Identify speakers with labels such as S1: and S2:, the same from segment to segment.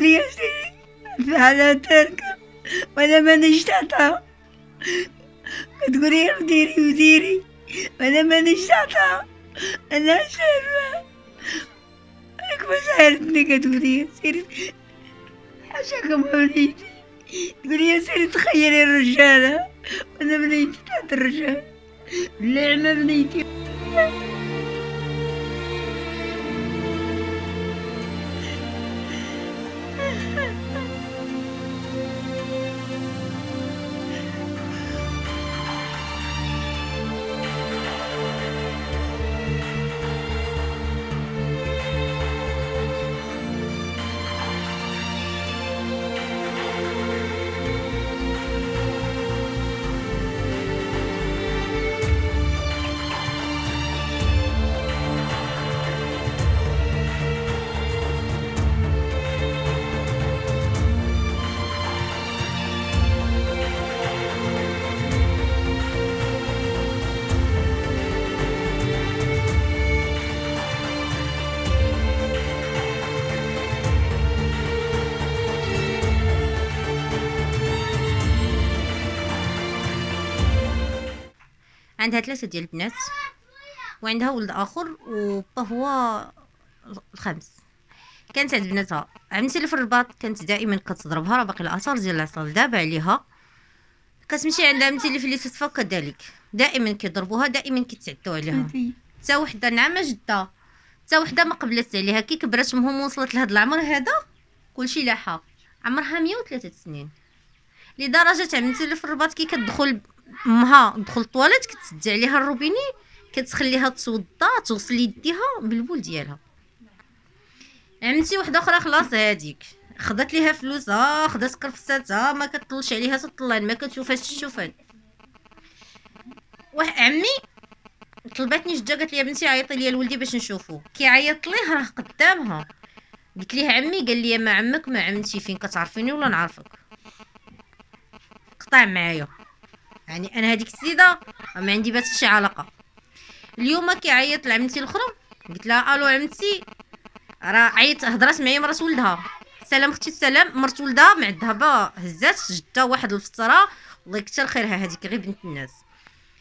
S1: سيدي على تركة وأنا مانيش تعطى كتقولي ديري وديري وأنا مانيش تعطى أنا شارفة راك ما سهلتني كتقولي يا سيدي. حاشاكم وليدي تقولي يا سيدي تخيلي الرجالة. وأنا بنيتي تحت الرجال. اللعمة بنيتي
S2: عندها ثلاثة ديال البنات وعندها ولد آخر وبا هو الخامس. كانت عند بناتها. عمتي اللي في الرباط كانت دائما كتضربها راه باقي الأثار ديال العصا دابا عليها. كتمشي عند عمتي اللي في ليسيتفا كذلك. دائما كيضربوها دائما كيتعدوا عليها. حتى وحدة نعمه جدة. حتى وحدة ما قبلت عليها. كي كبرت مهم وصلت لهاد العمر هذا كلشي لاحها عمرها 103 سنين. لدرجة عمتي اللي في الرباط كي كتدخل امها دخل الطواليت كتسد عليها الروبيني كتخليها توضا تغسل يديها بالبول ديالها. عمتي وحدة أخرى خلاص هاديك. خدات ليها فلوسها خدات كرفساتها ما كتطلش عليها تطلان ما كتشوفهاش الشوفان واحد عمي طلبتني جده قالت لي بنتي عيطي لي لولدي باش نشوفو. كيعيط ليه راه قدامها. قلت ليه عمي؟ قال لي ما عمك ما عمتي فين؟ كتعرفيني ولا نعرفك؟ قطع معايا. يعني أنا هذيك السيدة ما عندي بات شي علاقة. اليوم كيعيط لعمتي الأخرى قلت لها ألو عمتي راه عيط هضرات معايا مرات ولدها. سلام أختي السلام مرت ولدها مع الذهبه هزات جدها واحد الفطرة الله يكثر خيرها هذيك غير بنت الناس.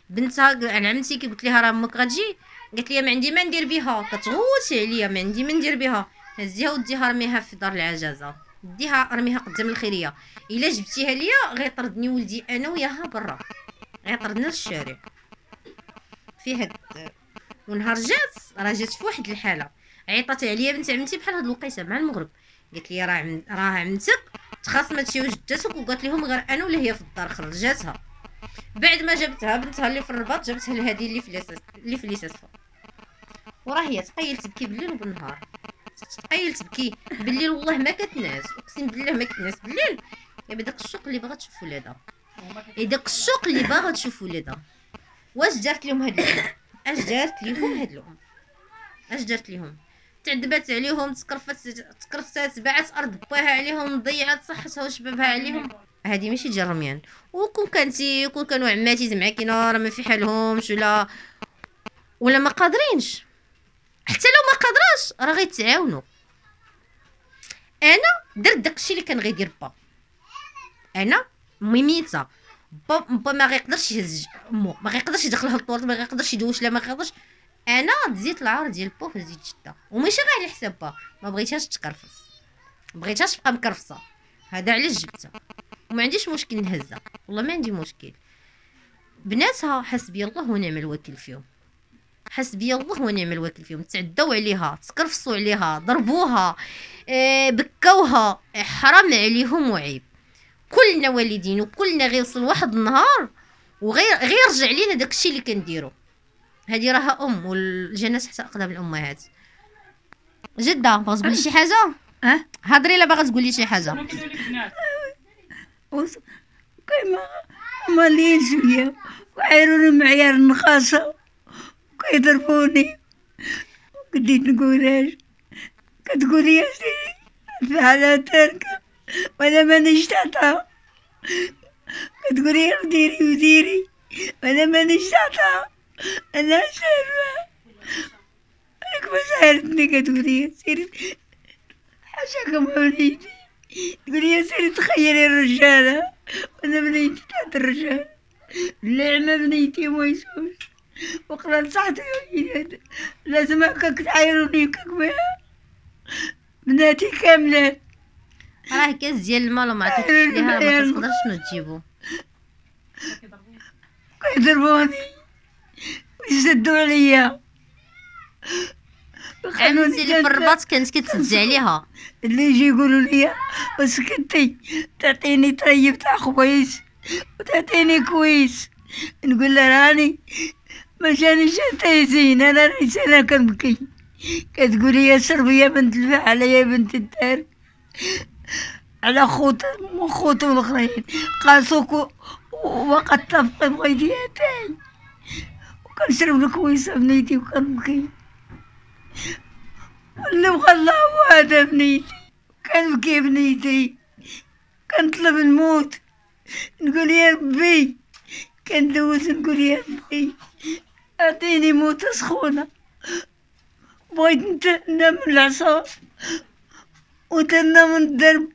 S2: بنتها أنا عمتي كي قلت لها راه أمك غتجي قالت لي ما عندي ما ندير بها. كتغوتي عليا ما عندي ما ندير بها. هزيها وديها رميها في دار العجازة. ديها رميها قدام الخيريه. الا جبتيها ليا غيطردني ولدي أنا وياها برا. غيطردنا للشارع. في هاد ونهار جات راه جات في واحد الحالة. عيطات عليا بنت عمتي بحال هاد الوقيتة مع المغرب. قالت لي راه. راه عمتك تخاصمت شي وجدتك وقالت لهم غير أنا ولا هي في الدار خرجاتها بعد ما جابتها بنتها اللي في الرباط جابتها لهادي اللي في اللي في وراه هي تقيل تبكي بالليل وبالنهار. تقيل تبكي. بالليل والله ما كتناس. أقسم بالله ما كتناس. بالليل يا داك الشوق اللي باغا تشوف ولادها. يا داك الشوق اللي باغا تشوف ولادها. واش دارت لهم هاد الأم؟ اش دارت لهم هاد الأم؟ اش دارت لهم تعذبات عليهم تكرفت تكرفت باعت أرض باها عليهم ضيعت صحتها وشبابها عليهم. هادي ماشي ديال الرميان وكون كنتي كون كانوا عماتي زعما كاينة راه ما في حالهمش ولا ولا ما قادرينش. حتى لو ما قادراش راه غيتعاونوا. أنا درت داكشي اللي كان غيدير با. أنا مي ميتة. با با ما غيقدرش يهز مو ما غيقدرش يدخلها للطواليت ما غيقدرش يدوش لا ما غيقدرش. أنا دزيت العار ديال با وهزيت جدة وماشي غير على حساب با. ما بغيتهاش تكرفس بغيتهاش تبقى مكرفصة. هذا علاش جبتها؟ وما عنديش مشكل نهزها. والله ما عندي مشكل. بناتها حسبي الله ونعم الوكيل فيهم. حسبي الله ونعم الوكيل فيهم. تعدوا عليها تكرفصوا عليها ضربوها آه، بكوها. حرام عليهم وعيب. كلنا والدين وكلنا غيوصل واحد النهار وغير غير يرجع لينا داكشي اللي كنديرو. هذه راها أم والجنة تحت أقدام الامهات جدة باغا تقولي شي حاجة؟
S1: آه
S2: هضري لا باغا تقولي شي
S1: حاجة. كيما مالين شوية وعيروني معيار النخاسة وكيضربوني بديت نقولهاش كتقولي يا سيدي على تركة وأنا مانيش تعطى كتقولي يا ديري وديري وأنا مانيش تعطى أنا شارفة راك ما سهلتني كتقولي يا سيدي حاشاكم وليدي. تقولي يا سيري تخيلي الرجالة. وأنا بنيتي تحت الرجال. اللعمة بنيتي ما يسوس وقرا صحتي لازم هكاك تعايروني هكاك بناتي كاملات
S2: راه كاس ديال المال وما عطيتش ليها ما كتقدرش شنو تجيبو
S1: كيضربوني. ويسدوا عليا.
S2: عملتي اللي في الرباط كانت كتسد عليها.
S1: اللي يجي يقولوا لي أسكتي تعطيني طيب تاع خويس وتعطيني كويس. نقول لها راني ما جانيش حتى زين أنا راني كنبكي كتقولي يا سربية بنت الفحل يا بنت الدار. على خوت خوتهم الأخرين. قاسوك وقد بغيتي تاعي وكنشرب الكويسة بنيتي وكنبكي اللي بغى الله هذا بنيتي. كنبكي بنيتي. كنطلب نموت نقول يا ربي. كندوز نقول يا ربي. أعطيني موتة سخونة بغيت نت- ننام من العصا وتنام من الدرب.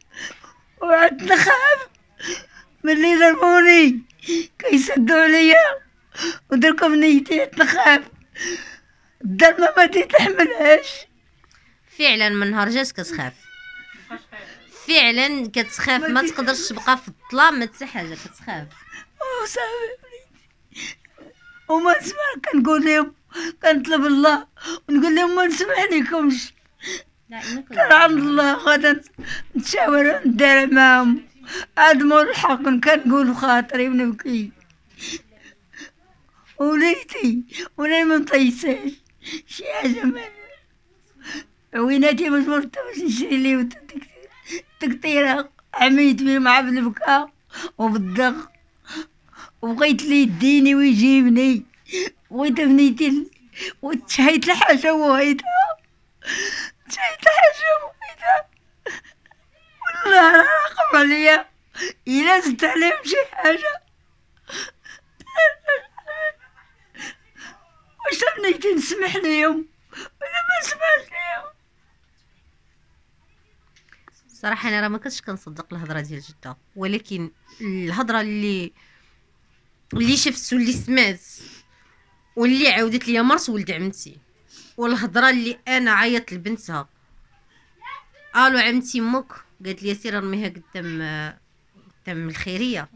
S1: وعاد نخاف. ملي ضربوني. كيسدوا عليا. ودرك بنيتي عاد نخاف. الدرمة ما تتحملهاش
S2: فعلا من نهار جات كتخاف. فعلا كتخاف. ما تقدرش تبقى في الظلام ما حتى حاجة كتخاف.
S1: وما نسمع كنقول لهم كنطلب الله ونقول لهم ما نسمح لكمش. ترى عند الله غدا نتشاور ندار معاهم. عاد مول الحق كنقول خاطري ونبكي وليتي وأنا ما مطيساش شي حاجة ما ويناتي مش مرتبش نشري لي تكتيرة عميت بيه مع بالبكاء وبالضغط. وبغيت لي يديني ويجيبني بغيت بنيتي وتشهيت الحاجة وهيتها تشهيت الحاجة وهيتها والله راقب عليا إلا زدت عليهم شي حاجة. واش بنيتي نسمح ليهم؟ ولا ما نسمحش ليهم؟
S2: صراحة أنا راه ما كنتش كنصدق الهضرة ديال جدة ولكن الهضرة اللي اللي شفت واللي سمعت واللي عاودت ليا مرت ولد عمتي. والهضرة اللي أنا عيطت لبنتها. قالوا عمتي أمك قالت لي سير رميها قدام قدام الخيرية.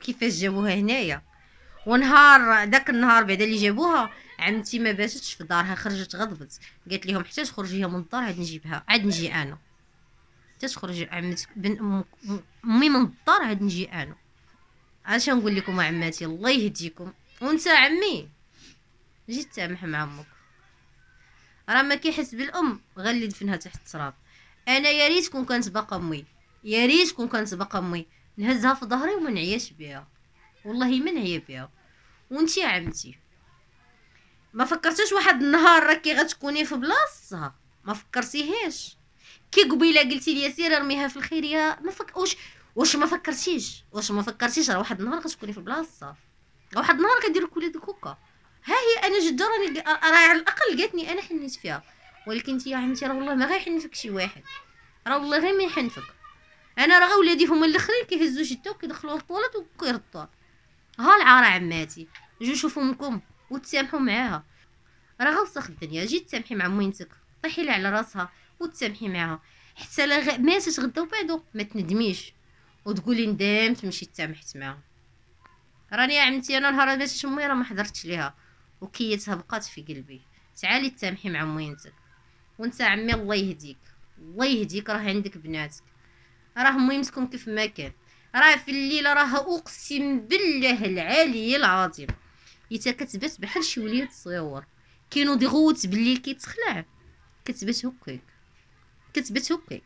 S2: كيفاش جابوها هنايا؟ ونهار داك النهار بعد اللي جابوها عمتي ما باتتش في دارها خرجت غضبت. قالت لهم حتى تخرجي من الدار عاد نجيبها عاد نجي أنا. حتى تخرج عمتك بن أمي من الدار عاد نجي أنا. اش نقول لكم عماتي؟ الله يهديكم. وانت عمي؟ جيت تسامح مع أمك. راه ما كيحس بالأم اللي دفنها تحت التراب. أنا يا ريت كون كانت باقا أمي. يا ريت كون كانت باقا أمي. نهزها في ظهري وما نعياش بها. والله ما نعيا بها. وانت يا عمتي. ما فكرتش واحد النهار راكي غتكوني في بلاصتها؟ ما فكرتيهاش. كي قبيلة قلتي لي سير ارميها في الخيريه ما فك واش ما فكرتيش؟ واش ما فكرتيش؟ راه واحد النهار غتكوني في بلاصتها واحد النهار كدير لك ولادك هكا. ها هي أنا جده راني راه على الأقل قالتني أنا حنيت فيها. ولكن انت يا عمتي راه والله ما غيحنفك شي واحد. راه والله غير ما يحنفك. أنا راه ولادي هما الأخرين كيهزوا جده وكيدخلوا للطواليت وكيردوها ها العارة عماتي. جو شوفوا امكم وتسامحوا معاها. راه غوسخ الدنيا. جي تسامحي مع موينتك طيحي لها على راسها وتسامحي معاها. حتى لا. ماتت غدا وبعدو ما تندميش. وتقولي ندمت مشيت تسامحت معاها. راني يا عمتي أنا نهار ماتت أمي راه ما حضرتش ليها. وكيتها بقات في قلبي. تعالي تسامحي مع موينتك وأنت عمي الله يهديك. الله يهديك راه عندك بناتك. راه مهمتكم كيف ما كان. راه في الليل راه أقسم بالله العلي العظيم. يتا كتبات بحال شي وليد صغيور كاينو دي غوت بالليل كيتخلع. كتبات هكاك. كتبات هكاك.